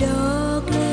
đọc lời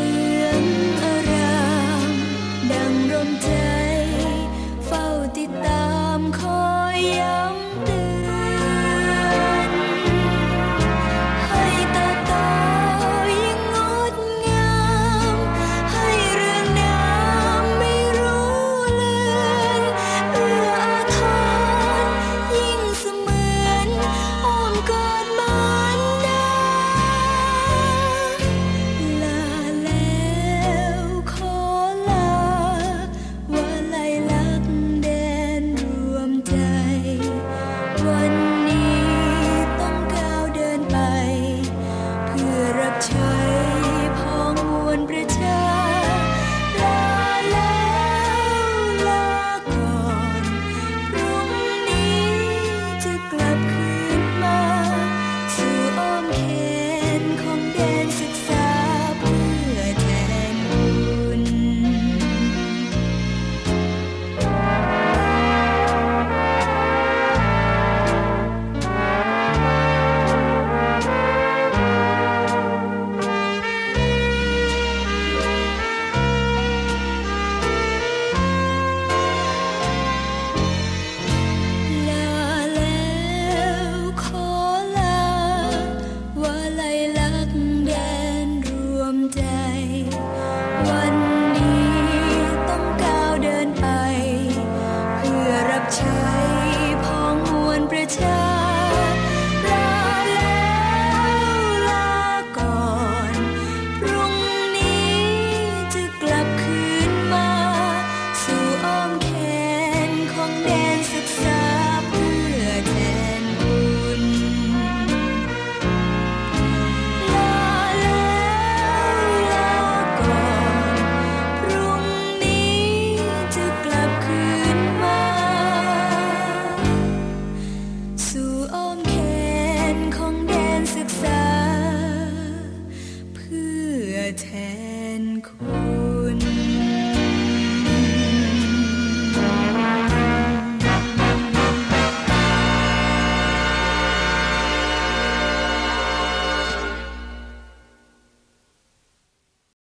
天。